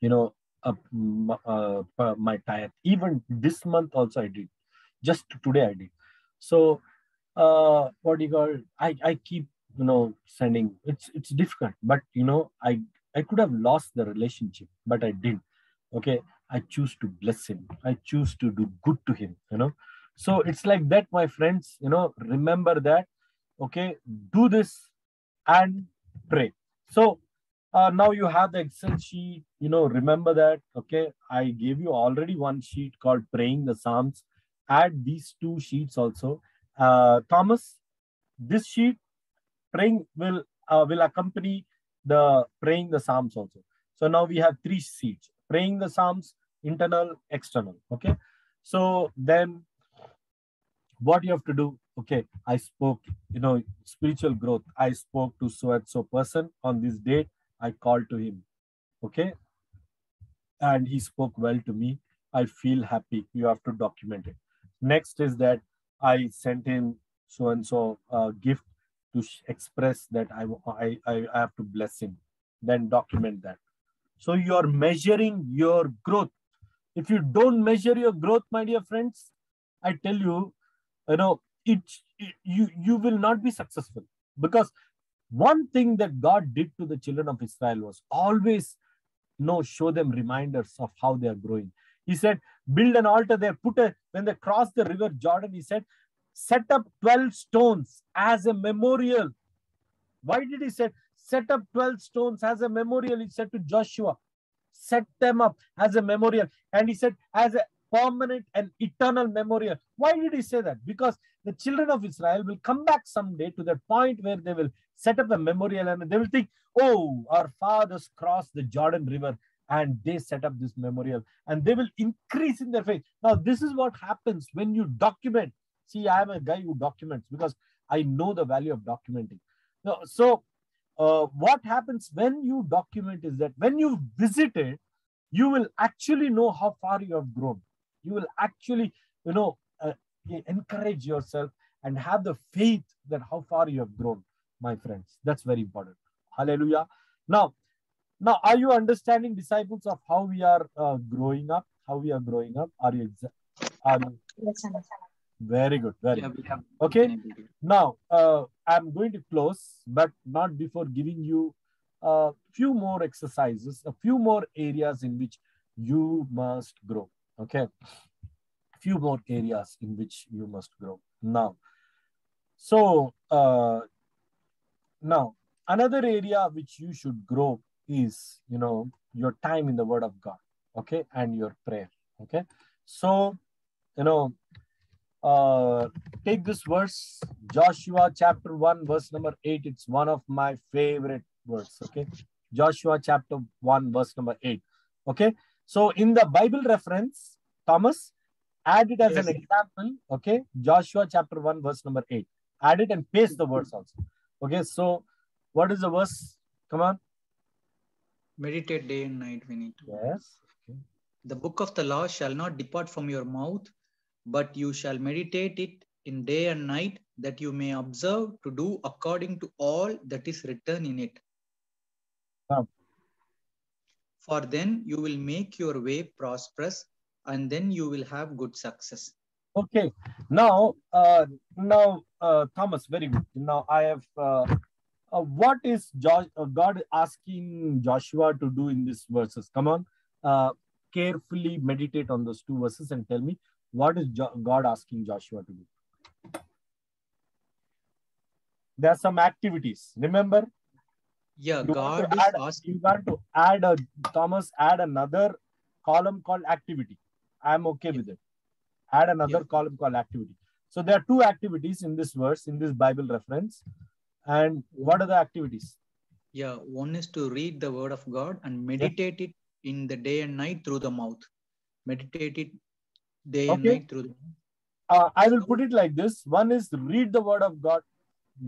you know, uh, my tithe. Even this month also I did. Just today I did. So, uh, what do you call? I I keep you know sending. It's it's difficult, but you know I I could have lost the relationship, but I didn't. Okay, I choose to bless him. I choose to do good to him. You know, so it's like that, my friends. You know, remember that. Okay, do this and pray. So uh, now you have the excel sheet you know remember that okay i gave you already one sheet called praying the psalms add these two sheets also uh, thomas this sheet praying will uh, will accompany the praying the psalms also so now we have three sheets praying the psalms internal external okay so then what you have to do okay i spoke you know spiritual growth i spoke to so and so person on this date I called to him. Okay. And he spoke well to me. I feel happy. You have to document it. Next is that I sent him so and so a gift to express that I, I, I have to bless him. Then document that. So you're measuring your growth. If you don't measure your growth, my dear friends, I tell you, you know, it, it you you will not be successful because one thing that God did to the children of Israel was always you know, show them reminders of how they are growing. He said, build an altar there, put a, when they cross the river Jordan, he said, set up 12 stones as a memorial. Why did he say, set up 12 stones as a memorial? He said to Joshua, set them up as a memorial. And he said, as a permanent and eternal memorial. Why did he say that? Because the children of Israel will come back someday to that point where they will set up a memorial and they will think, oh, our fathers crossed the Jordan River and they set up this memorial and they will increase in their faith. Now, this is what happens when you document. See, I am a guy who documents because I know the value of documenting. Now, So, uh, what happens when you document is that when you visit it, you will actually know how far you have grown. You will actually, you know, uh, encourage yourself and have the faith that how far you have grown my friends. That's very important. Hallelujah. Now, now, are you understanding disciples of how we are uh, growing up? How we are growing up? Are you? Are you Yes, very good. Very Yeah, good. we Okay. been able to- Now, uh, I'm going to close, but not before giving you a few more exercises, a few more areas in which you must grow. Okay. A few more areas in which you must grow. Now, so uh, now another area which you should grow is, you know, your time in the Word of God. Okay, and your prayer. Okay. So, you know, uh, take this verse, Joshua chapter 1, verse number 8. It's one of my favorite words. Okay. Joshua chapter 1, verse number 8. Okay. So in the Bible reference, Thomas, add it as Yes. an example. Okay. Joshua chapter 1, verse number 8. Add it and paste the words also. Okay. So what is the verse? Come on. Meditate day and night. We need to. Yes. Okay. The book of the law shall not depart from your mouth, but you shall meditate it in day and night, that you may observe to do according to all that is written in it. Now, For then you will make your way prosperous, and then you will have good success. Okay. Now, uh, now, uh, Thomas, very good. Now I have. Uh, uh, what is Josh, uh, God asking Joshua to do in these verses? Come on. Uh, carefully meditate on those two verses and tell me what is Jo- God asking Joshua to do. There are some activities. Remember, Yeah, You God is add- asking. you got to add a Thomas, add another column called activity. I'm okay with it. Add another Yeah. column called activity. So there are two activities in this verse, in this Bible reference. And what are the activities? Yeah, one is to read the word of God and meditate it in the day and night through the mouth. Meditate it day and night through the Uh, I will put it like this. One is read the word of God,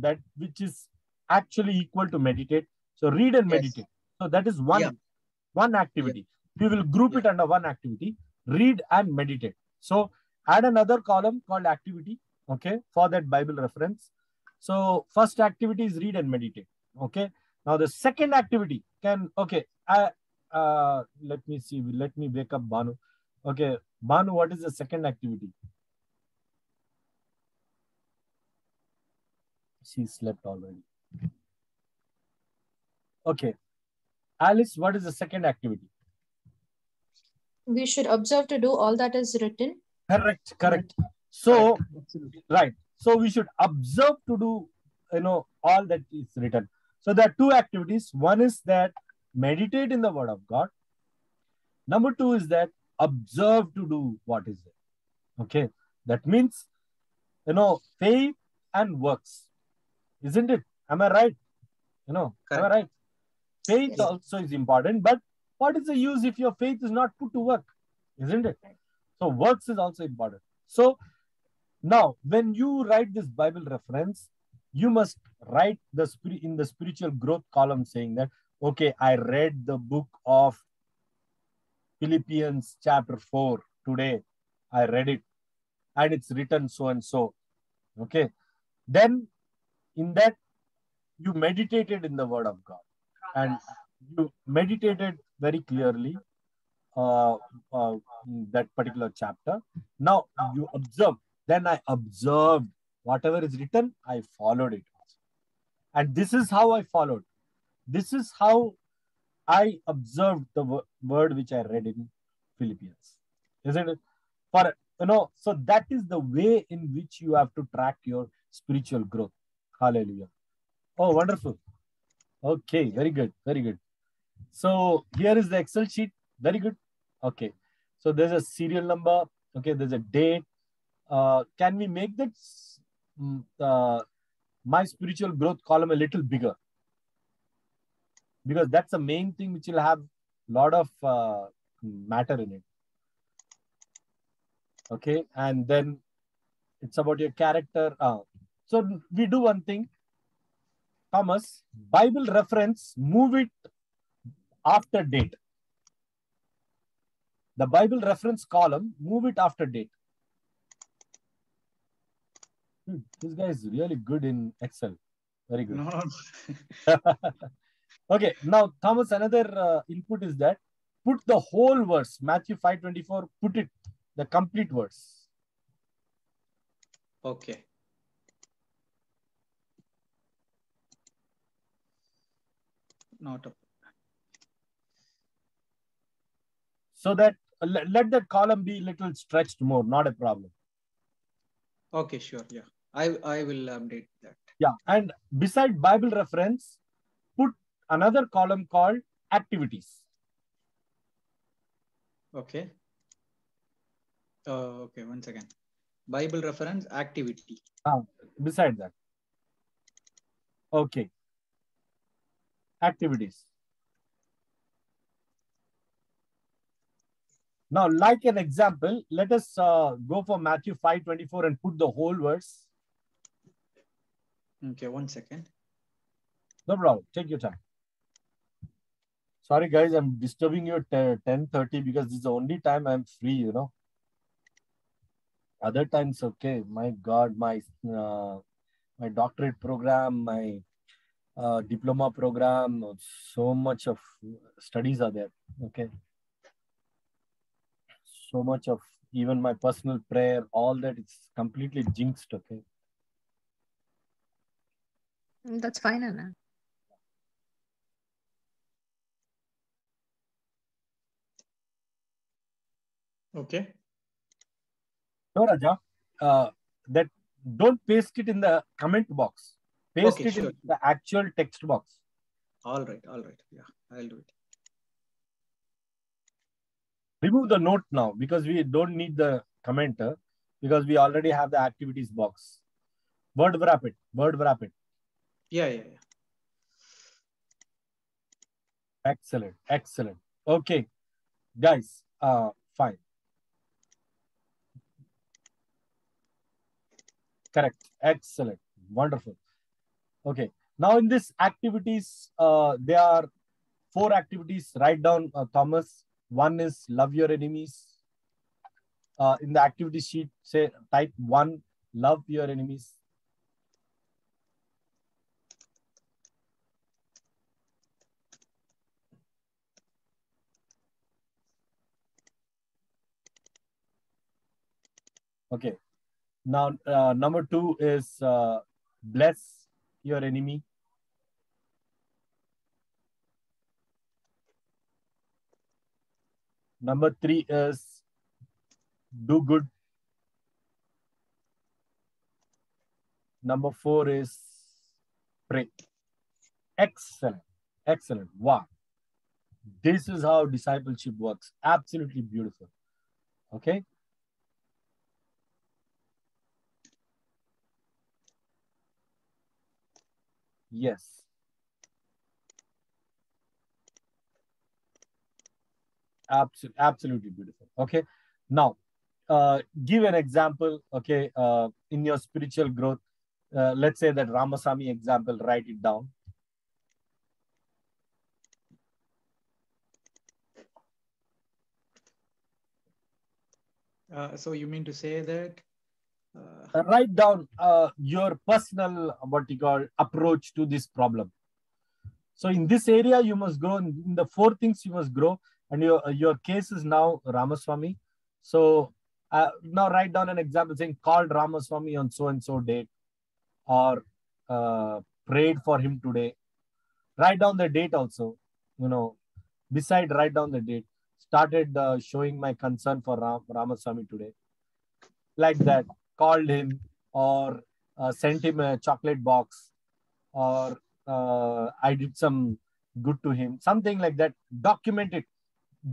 that which is actually equal to meditate. So read and Yes. meditate. So that is one, Yeah. one activity. We will group it under one activity, read and meditate. So add another column called activity, okay, for that Bible reference. So first activity is read and meditate. Okay. Now the second activity can okay. I uh let me see. Let me wake up Banu. Okay, Banu, what is the second activity? She slept already. Okay. Alice, what is the second activity? We should observe to do all that is written. Correct, correct. So, right. So we should observe to do, you know, all that is written. So there are two activities. One is that meditate in the word of God. Number two is that observe to do what is there. Okay. That means, you know, faith and works. Isn't it? Am I right? You know, am I right? Faith Yes. also is important, but what is the use if your faith is not put to work? Isn't it? So works is also important. So now, when you write this Bible reference, you must write the spirit in the spiritual growth column saying that, okay, I read the book of Philippians chapter 4 today. I read it and it's written so and so. Okay. Then in that, you meditated in the word of God and you meditated very clearly uh, uh, that particular chapter. Now you observe. Then I observed whatever is written, I followed it. And this is how I followed. This is how I observed the wo- word which I read in Philippians. Isn't it? For you know, so that is the way in which you have to track your spiritual growth. Hallelujah. Oh, wonderful. Okay, very good, very good. So here is the Excel sheet. Very good. Okay. So there's a serial number. Okay, there's a date. Uh, can we make that mm, uh, my spiritual growth column a little bigger? Because that's the main thing which will have a lot of uh, matter in it. Okay, and then it's about your character. Uh, so we do one thing. Thomas, Bible reference, move it after date. The Bible reference column, move it after date. Hmm, This guy is really good in Excel. Very good. No, okay, now Thomas, another uh, input is that put the whole verse, Matthew 5:24, put it the complete verse. Okay. Not a So that let, let that column be a little stretched more, not a problem. okay, sure. Yeah. I I will update that. Yeah, and beside Bible reference, put another column called activities. Okay. Uh, okay, one second. Bible reference activity. beside that. Okay. Activities. Now, like an example, let us uh, go for Matthew 5 24 and put the whole verse. Okay, one second. No problem. Take your time. Sorry, guys, I'm disturbing you at 10 30 because this is the only time I'm free, you know. Other times, okay. My God, my uh, my doctorate program, my uh, diploma program, so much of studies are there. Okay. So much of even my personal prayer, all that it's completely jinxed. Okay. That's fine, Anna. Okay. No, Raja, uh, that don't paste it in the comment box. Paste Okay, it sure. in the actual text box. All right. All right. Yeah, I'll do it. Remove the note now because we don't need the commenter because we already have the activities box. Word wrap it. Word wrap it. Yeah, yeah, yeah. Excellent. Excellent. Okay. Guys, uh, fine. Correct. Excellent. Wonderful. Okay. Now in this activities, uh, there are four activities. Write down, uh, Thomas. One is love your enemies. Uh, in the activity sheet, say type one, love your enemies. Okay. Now, uh, number two is uh, bless your enemy. Number three is do good. Number four is pray. Excellent. Excellent. Wow. This is how discipleship works. Absolutely beautiful. Okay. Yes. Absolutely, absolutely beautiful. Okay. Now, uh, give an example. Okay, uh, in your spiritual growth, uh, let's say that Ramasamy example. Write it down. Uh, so you mean to say that? Uh, Uh, write down uh, your personal what you call approach to this problem. So in this area, you must grow. In the four things you must grow, and your your case is now Ramaswamy. So uh, now write down an example saying called Ramaswamy on so and so date, or uh, prayed for him today. Write down the date also. You know, beside write down the date. Started uh, showing my concern for Ram, Ramaswamy today, like that. Called him or uh, sent him a chocolate box, or uh, I did some good to him, something like that. Document it.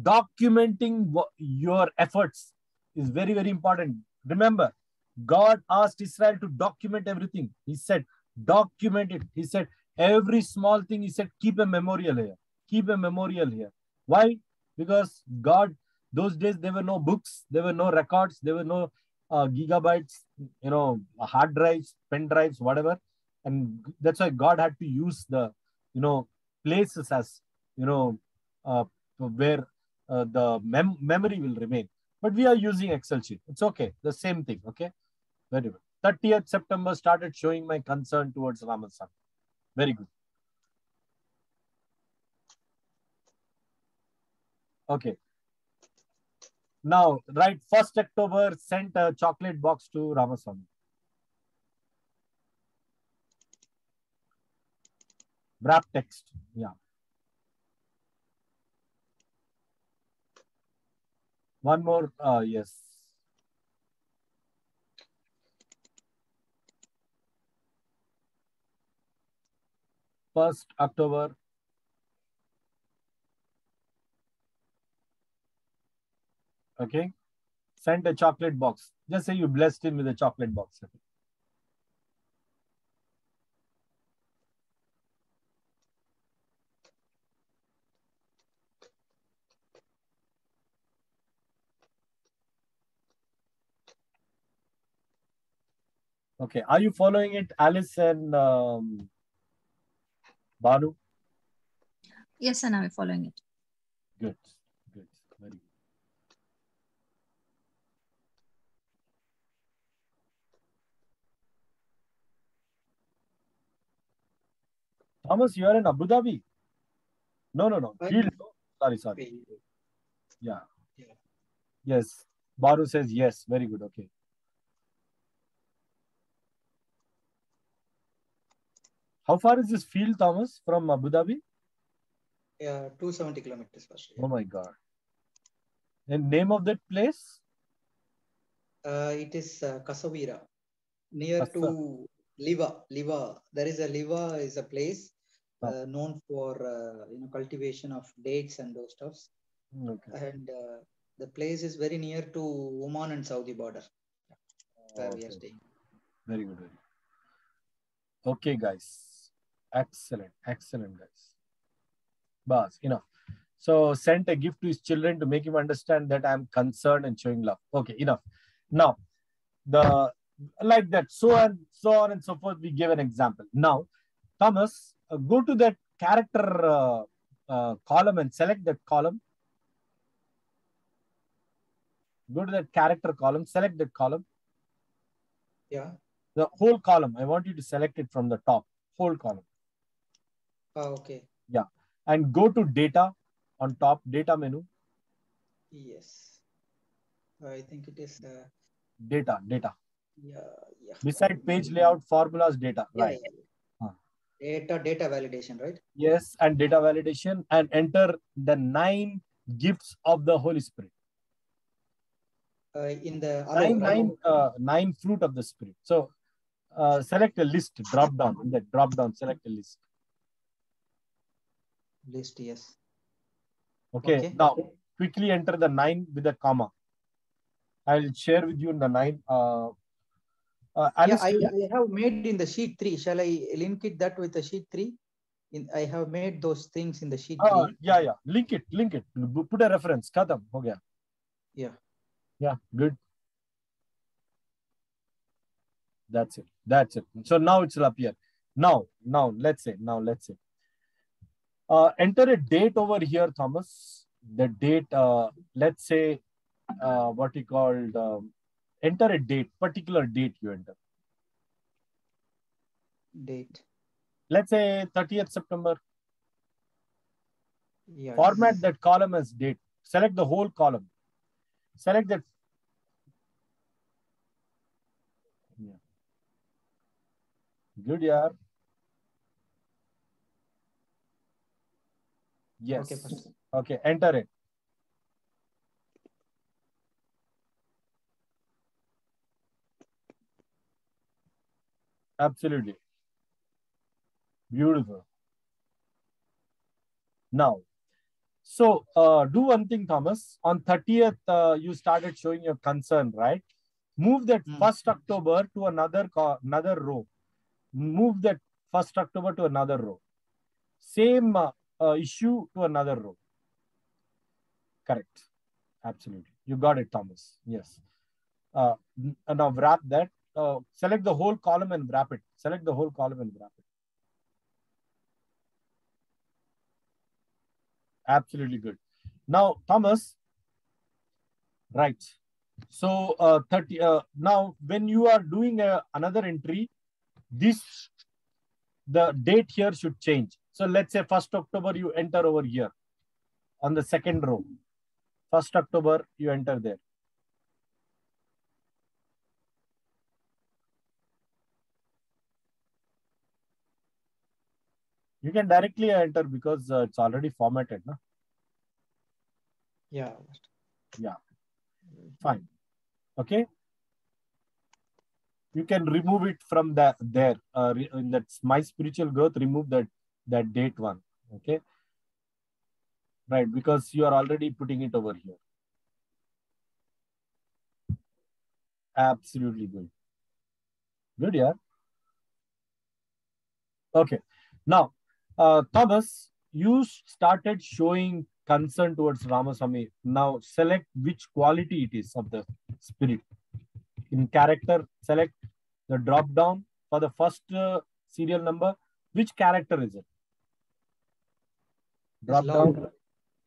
Documenting your efforts is very, very important. Remember, God asked Israel to document everything. He said, document it. He said, every small thing, he said, keep a memorial here. Keep a memorial here. Why? Because God, those days, there were no books, there were no records, there were no uh, gigabytes, you know, hard drives, pen drives, whatever. And that's why God had to use the, you know, places as, you know, uh, where uh, the mem- memory will remain. But we are using Excel sheet. It's okay. The same thing. Okay. Very good. 30th September started showing my concern towards Ramasan. Very good. Okay. Now, right, 1st October sent a chocolate box to Ramaswamy. Wrap text. Yeah. One more. Uh, yes. First October. Okay. Send a chocolate box. Just say you blessed him with a chocolate box. Okay. Okay. Are you following it, Alice and um, Banu? Yes, and I'm following it. Good. Good. Very good. Thomas, you are in Abu Dhabi. No, no, no. Field. Sorry, sorry. Yeah. Yeah. Yes. Baru says yes. Very good. Okay. How far is this field, Thomas, from Abu Dhabi? Yeah, 270 kilometers first. Oh my God. The name of that place? Uh, it is uh, Kasavira, near Kasa- to Liwa. Liwa. There is a Liwa is a place. Uh, known for uh, you know cultivation of dates and those stuffs. Okay. And uh, the place is very near to Oman and Saudi border where we are staying. Very good. Very good. Okay, guys. Excellent. Excellent, guys. Bas, enough. So sent a gift to his children to make him understand that I'm concerned and showing love. Okay, enough. Now, the like that, so and so on and so forth. We give an example. Now, Thomas, uh, go to that character uh, uh, column and select that column. Go to that character column, select that column. Yeah. the whole column. I want you to select it from the top, whole column, Ah, okay. Yeah. And go to data on top, data menu, Yes. I think it is. Uh, data, data. yeah. Yeah. Beside page layout, formulas, data. Yeah, Right. yeah. Data data validation, right? Yes, and data validation, and enter the nine gifts of the Holy Spirit. Uh, in the Nine, nine, uh, nine fruit of the Spirit. So, uh, select a list, drop down. In that drop down, select a list. list, yes. Okay. Okay. Now, quickly enter the nine with a comma. I'll share with you the nine. Uh, Yeah, I, I have made in the sheet three. Shall I link it that with the sheet three? In I have made those things in the sheet Uh, three. yeah, yeah. Link it, link it. Put a reference. Khatam. Ho gaya. Yeah. Yeah, good. That's it. That's it. So now it will appear. Now, now, let's say, now, let's say. Uh, enter a date over here, Thomas. The date, uh, let's say, uh, what he called, um, enter a date, particular date you enter. Date. Let's say 30th September. Yeah. Format that column as date. Select the whole column. Select that. Yeah. Good, yeah. Yes. Okay, Okay, enter it. Absolutely. Beautiful. Now, so uh, do one thing, Thomas. On 30th, uh, you started showing your concern, right? Move that Hmm. first October to another another row. Move that first October to another row. Same uh, uh, issue to another row. Correct. Absolutely. You got it, Thomas. Yes. Uh, now wrap that. Uh, select the whole column and wrap it. Select the whole column and wrap it. Absolutely good. Now, Thomas, right. So, uh, 30, uh, now when you are doing uh, another entry, this, the date here should change. So let's say 1st October, you enter over here on the second row. 1st October, you enter there. You can directly enter because uh, it's already formatted. No? Yeah. Yeah. Fine. Okay. You can remove it from the there. Uh, in that's my spiritual growth. Remove that that date one. Okay. Right, because you are already putting it over here. Absolutely good. Good, yeah. Okay. Now, uh, Thomas, you started showing concern towards Ramaswamy. Now, select which quality it is of the spirit. In character, select the drop down for the first uh, serial number. Which character is it? Drop love. down.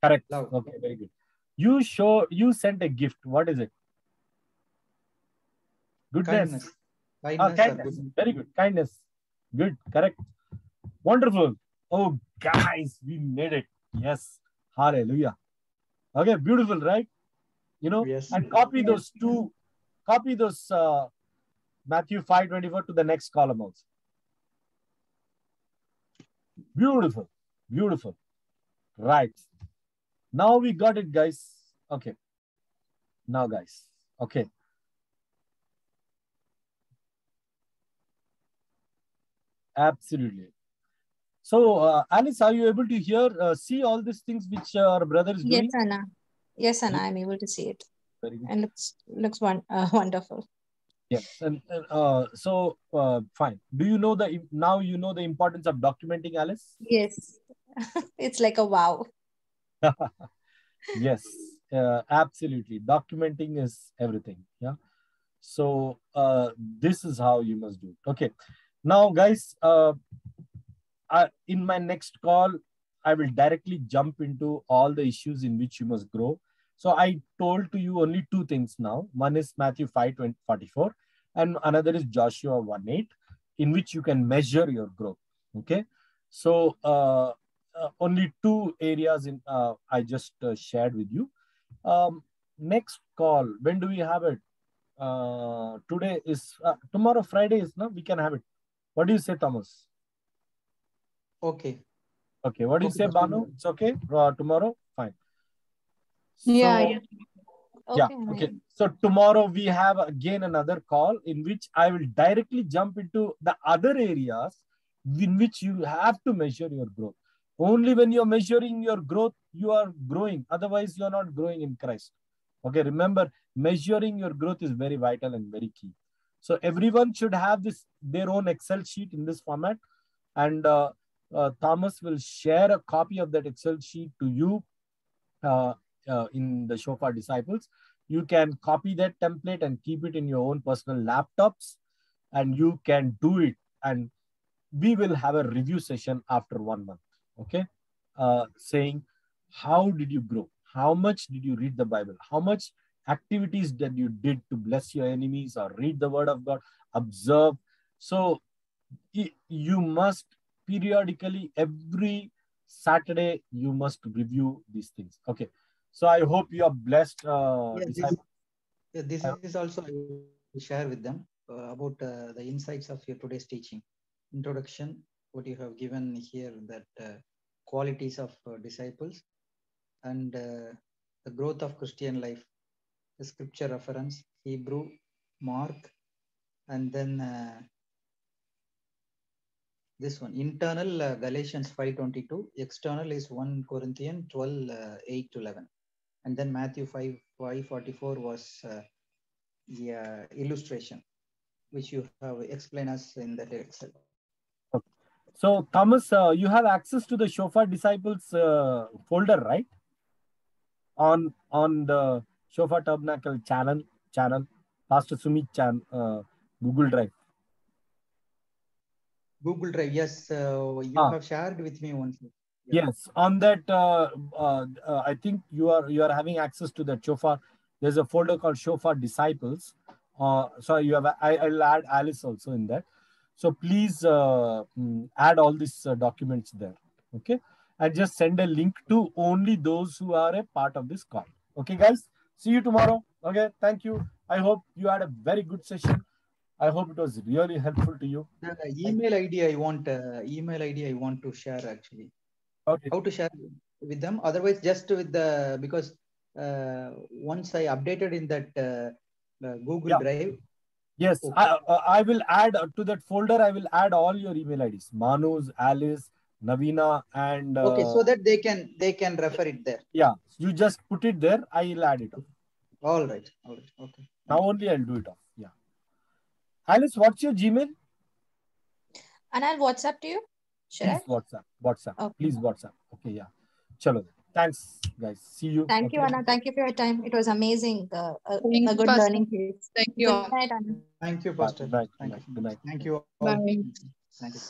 Correct. Love. Okay, very good. You show you sent a gift. What is it? Goodness. Kindness. Ah, Kindness. or kindness. goodness. Very good. Kindness. Good. Correct. Wonderful. Oh, guys, we made it. Yes. Hallelujah. Okay, beautiful, right? You know, Yes. and copy those two, copy those uh, Matthew 5 24 to the next column also. Beautiful. Beautiful. Right. Now we got it, guys. Okay. now, guys. Okay. Absolutely. So, uh, Alice, are you able to hear, uh, see all these things which uh, our brother is doing? Yes, Anna. Yes, Anna, I'm able to see it. Very good. And looks looks one uh, wonderful. Yes, and uh, so uh, fine. Do you know the now you know the importance of documenting, Alice? Yes. it's like a wow. yes, uh, absolutely. Documenting is everything. Yeah. So uh, this is how you must do it. Okay. Now, guys, uh, I, in my next call, I will directly jump into all the issues in which you must grow. So I told to you only two things now. One is Matthew 5, 20, 44, and another is Joshua 1, 8, in which you can measure your growth. Okay. So uh, uh, only two areas in uh, I just uh, shared with you. Um, next call, when do we have it? Uh, today is, uh, tomorrow Friday is, no? We can have it. What do you say, Thomas? Okay. Okay. What do you Okay, say, that's Banu? It's okay? Uh, tomorrow? Fine. Yeah, So- yeah. yeah Okay, okay so tomorrow we have again another call in which i will directly jump into the other areas in which you have to measure your growth only when you're measuring your growth you are growing otherwise you're not growing in christ okay remember measuring your growth is very vital and very key so everyone should have this their own excel sheet in this format and uh, uh, thomas will share a copy of that excel sheet to you uh, uh, in the Shofar Disciples. You can copy that template and keep it in your own personal laptops, and you can do it. And we will have a review session after one month. Okay, uh, saying how did you grow? How much did you read the Bible? How much activities that you did to bless your enemies or read the Word of God? Observe. So you must periodically every Saturday you must review these things. Okay. So I hope you are blessed. Uh, Yeah, this, yeah, this is also I will share with them uh, about uh, the insights of your today's teaching. Introduction, what you have given here, that uh, qualities of uh, disciples and uh, the growth of Christian life, the scripture reference, Hebrew, Mark, and then uh, this one internal uh, Galatians 5:22, external is 1 Corinthians 12 uh, 8 to 11 and then Matthew 5 544 was uh, the uh, illustration which you have explained us in that Excel. So Thomas, uh, you have access to the Shofar Disciples uh, folder, right? On on the Shofar Tabernacle channel channel, Pastor Sumeet chan, Google Drive. Google Drive, yes, uh, you Ah. have shared with me once. Yeah. Yes, on that, uh, uh, uh, I think you are you are having access to that Shofar. There's a folder called Shofar Disciples. Uh, so you have I, I'll add Alice also in that. So please uh, mm, add all these uh, documents there. Okay, and just send a link to only those who are a part of this call. Okay, guys. See you tomorrow. Okay, thank you. I hope you had a very good session. I hope it was really helpful to you. The email ID I want, uh, email ID I want to share actually. Okay. How to share with them? Otherwise, just with the because uh, once I updated in that uh, uh, Google Yeah. Drive, Yes, Okay. I, uh, I will add to that folder. I will add all your email IDs: Manu's, Alice, Navina, and uh, okay, so that they can they can refer it there. yeah, you just put it there. I will add it. All right, all right, okay. Now only I'll do it off. Yeah, Alice, what's your Gmail? And I'll WhatsApp to you. Should I? Please WhatsApp. WhatsApp. Okay. Please WhatsApp. Okay, yeah. Chalo. Thanks, guys. See you. Thank you, Anna. Thank you for your time. It was amazing. Uh, a, a good Pastor. learning phase. Thank you. Good night, Anna. Thank you, Pastor. Good night. Thank Good you. night. Thank you. all. Bye. Thank you.